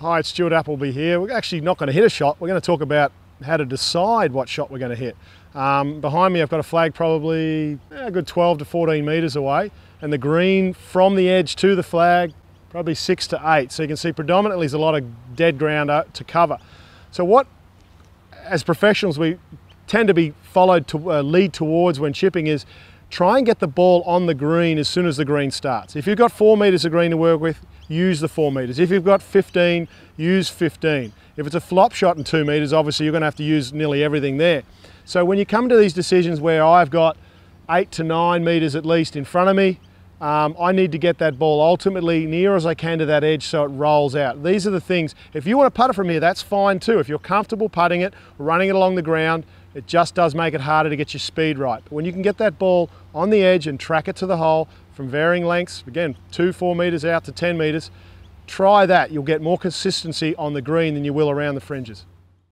Hi, it's Stuart Appleby here. We're actually not going to hit a shot. We're going to talk about how to decide what shot we're going to hit. Um, behind me I've got a flag probably a good 12 to 14 metres away and the green from the edge to the flag probably 6 to 8. So you can see predominantly there's a lot of dead ground uh, to cover. So what, as professionals, we tend to be followed to uh, lead towards when chipping is try and get the ball on the green as soon as the green starts. If you've got four metres of green to work with, use the four metres. If you've got 15, use 15. If it's a flop shot in two metres, obviously you're going to have to use nearly everything there. So when you come to these decisions where I've got eight to nine metres at least in front of me, um, I need to get that ball ultimately near as I can to that edge so it rolls out. These are the things, if you want to putt it from here, that's fine too. If you're comfortable putting it, running it along the ground, it just does make it harder to get your speed right. But when you can get that ball on the edge and track it to the hole from varying lengths, again, two, four metres out to 10 metres, try that. You'll get more consistency on the green than you will around the fringes.